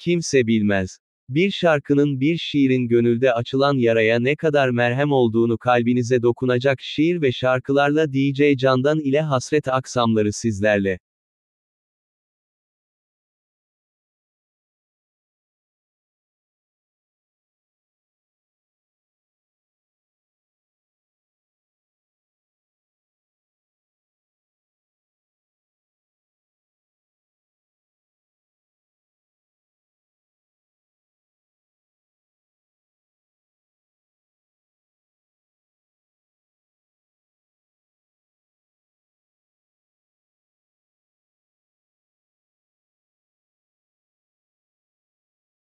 Kimse bilmez. Bir şarkının bir şiirin gönülde açılan yaraya ne kadar merhem olduğunu kalbinize dokunacak şiir ve şarkılarla DJ Candan ile hasret aksamları sizlerle.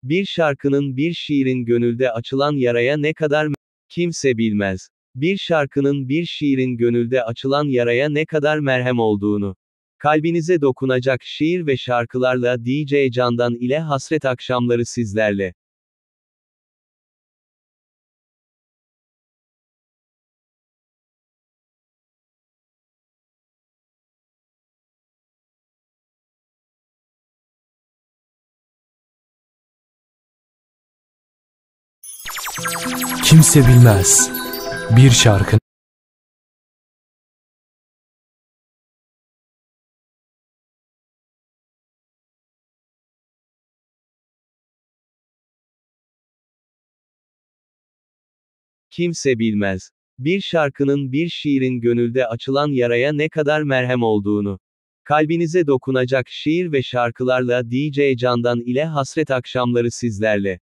Bir şarkının bir şiirin gönülde açılan yaraya ne kadar kimse bilmez. Bir şarkının bir şiirin gönülde açılan yaraya ne kadar merhem olduğunu. Kalbinize dokunacak şiir ve şarkılarla DJ Candan ile hasret akşamları sizlerle. Kimse bilmez. Bir şarkı Kimse bilmez. Bir şarkının bir şiirin gönülde açılan yaraya ne kadar merhem olduğunu. Kalbinize dokunacak şiir ve şarkılarla DJ Candan ile hasret akşamları sizlerle.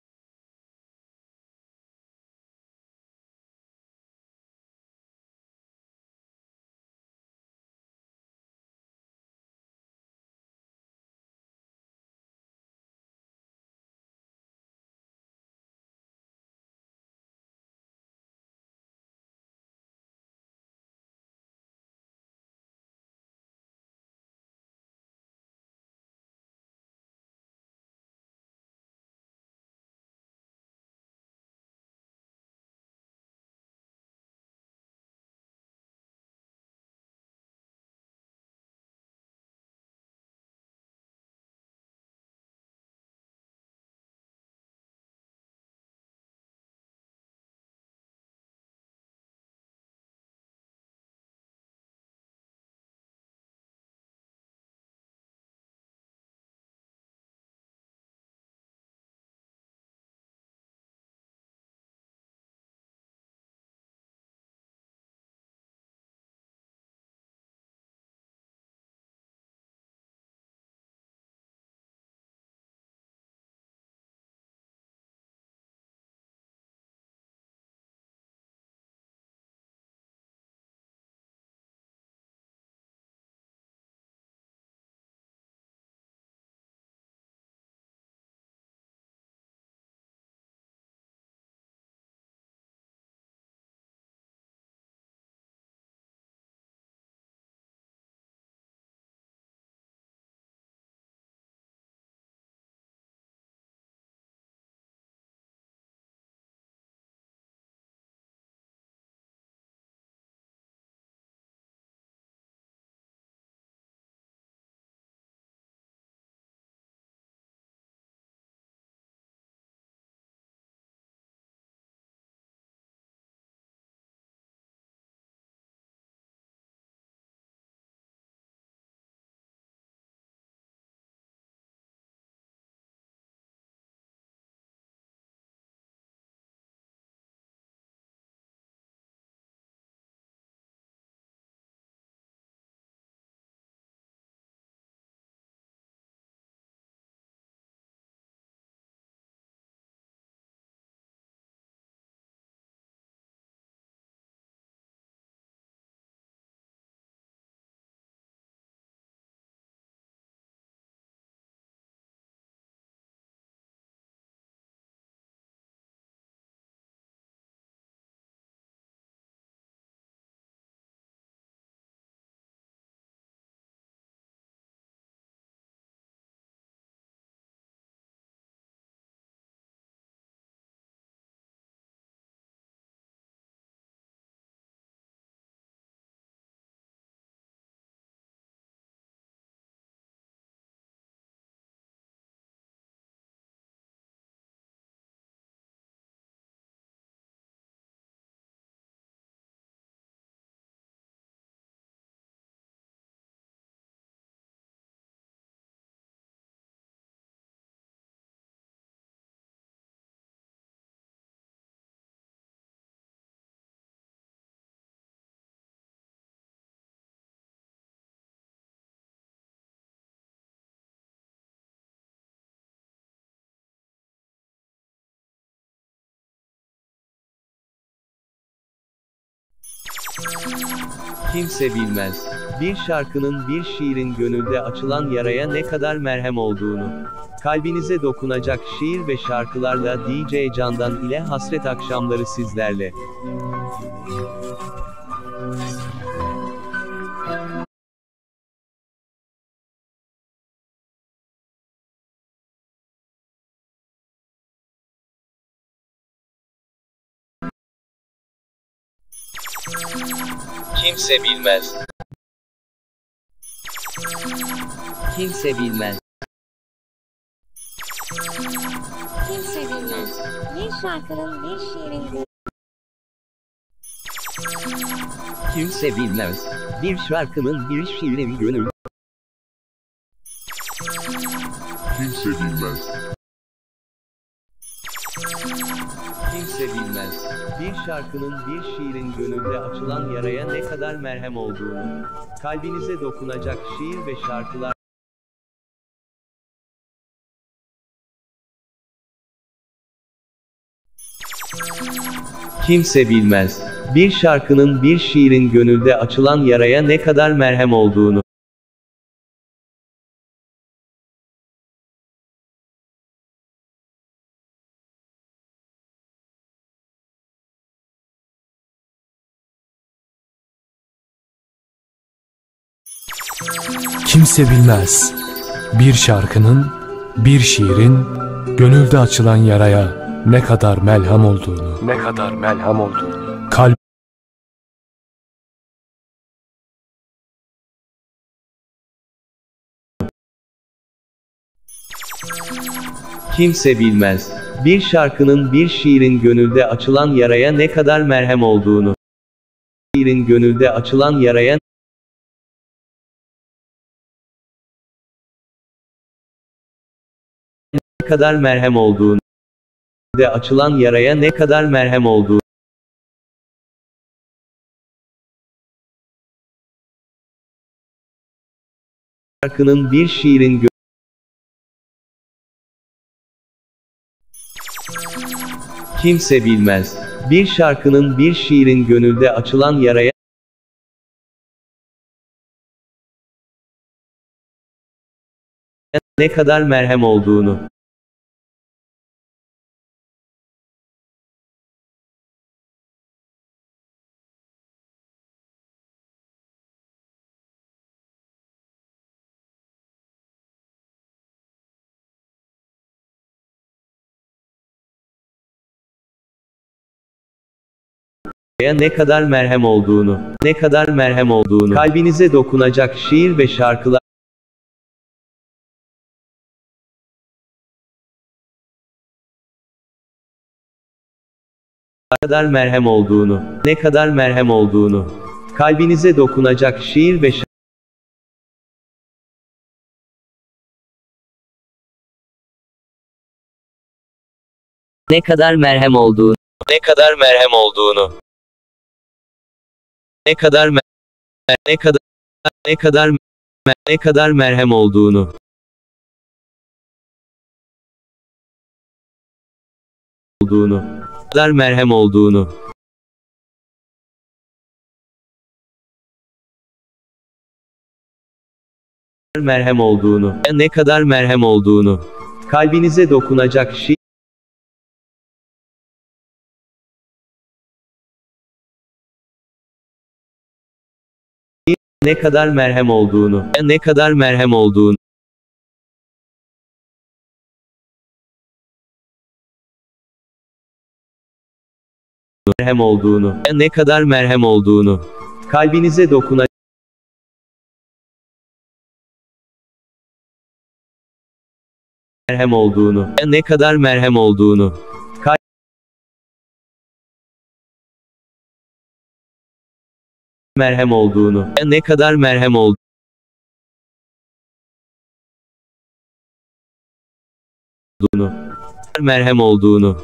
Kimse bilmez. Bir şarkının bir şiirin gönülde açılan yaraya ne kadar merhem olduğunu. Kalbinize dokunacak şiir ve şarkılarla DJ Candan ile Hasret Akşamları sizlerle. Kimse bilmez. Kimse bilmez. Kimse bilmez. Bir şarkının bir şiirin Kimse bilmez. Bir şarkının bir şiirin gönül. Kimse bilmez. Kimse bilmez. Bir şarkının bir şiirin gönülde açılan yaraya ne kadar merhem olduğunu. Kalbinize dokunacak şiir ve şarkılar. Kimse bilmez. Bir şarkının bir şiirin gönülde açılan yaraya ne kadar merhem olduğunu. Kimse bilmez. Bir şarkının, bir şiirin, gönülde açılan yaraya ne kadar melham olduğunu. Ne kadar melham olduğunu. Kalp Kimse bilmez. Bir şarkının bir şiirin gönülde açılan yaraya ne kadar merhem olduğunu. Şiirin gönülde açılan yaraya kadar merhem olduğunu. De açılan yaraya ne kadar merhem olduğunu. Şarkının bir şiirin Kimse bilmez. Bir şarkının bir şiirin gönülde açılan yaraya ne kadar merhem olduğunu. Ne kadar merhem olduğunu, ne kadar merhem olduğunu, kalbinize dokunacak şiir ve şarkılar ne kadar merhem olduğunu, ne kadar merhem olduğunu, kalbinize dokunacak şiir ve şarkılar ne kadar merhem olduğunu, ne kadar merhem olduğunu, ne kadar ne kadar ne kadar ne kadar merhem olduğunu. olduğunu. Kadar merhem olduğunu. Merhem olduğunu. Ne kadar merhem olduğunu. Kalbinize dokunacak şey ne kadar merhem olduğunu, ne kadar merhem olduğunu. merhem olduğunu, ne kadar merhem olduğunu. Kalbinize dokuna merhem olduğunu, ne kadar merhem olduğunu. Merhem olduğunu, ne kadar merhem olduğunu. merhem olduğunu.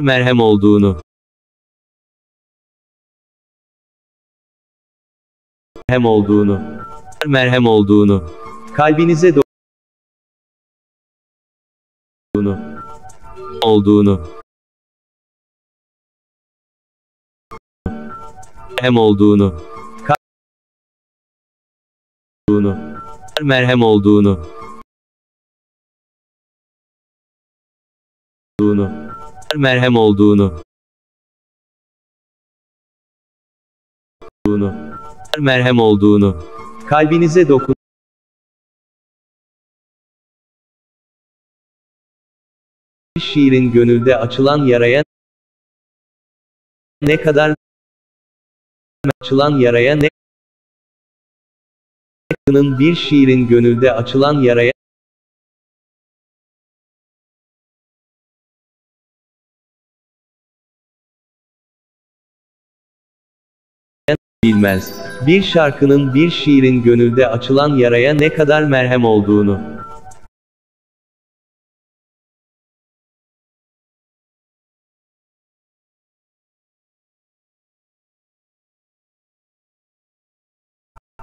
merhem olduğunu. Merhem olduğunu. Merhem olduğunu. Kalbinize do olduğunu olduğunu Ka- olduğunu merhem olduğunu olduğunu merhem olduğunu olduğunu merhem olduğunu. Kalbinize dokun şiirin gönülde açılan yaraya ne kadar açılan yaraya ne bir şiirin gönülde açılan yaraya bilmez. Bir şarkının bir şiirin gönülde açılan yaraya ne kadar merhem olduğunu.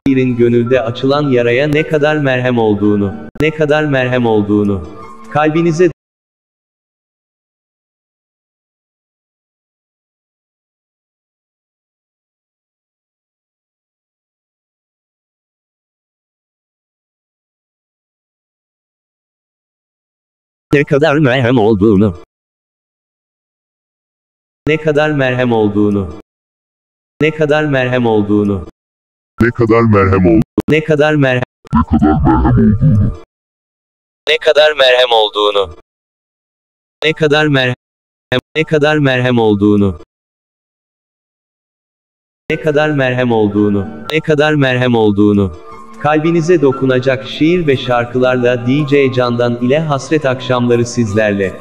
Şiirin gönülde açılan yaraya ne kadar merhem olduğunu, ne kadar merhem olduğunu. Kalbinize ne kadar merhem olduğunu, ne kadar merhem olduğunu. Ne kadar merhem olduğunu. Ne kadar merhem oldu. Ne kadar merhem Ne kadar merhem olduğunu. Ne kadar merhem Ne kadar merhem olduğunu. Ne kadar merhem olduğunu. Ne kadar merhem olduğunu. Kalbinize dokunacak şiir ve şarkılarla DJ Candan ile Hasret Akşamları sizlerle.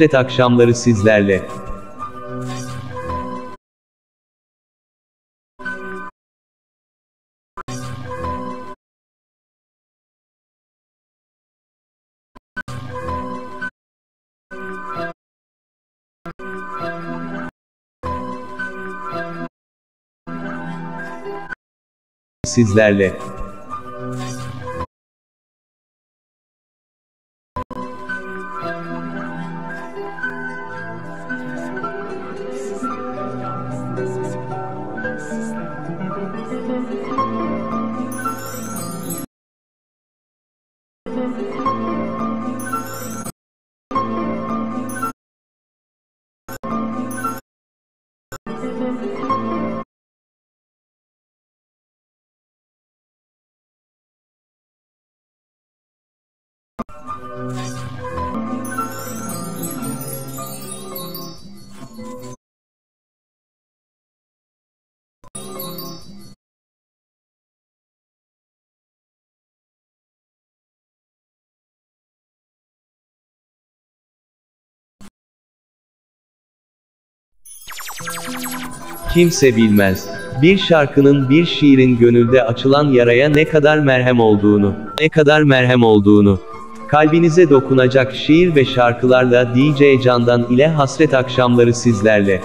Hasret Akşamları sizlerle. Sizlerle. Kimse bilmez. Bir şarkının bir şiirin gönülde açılan yaraya ne kadar merhem olduğunu, ne kadar merhem olduğunu. Kalbinize dokunacak şiir ve şarkılarla DJ Candan ile Hasret Akşamları sizlerle.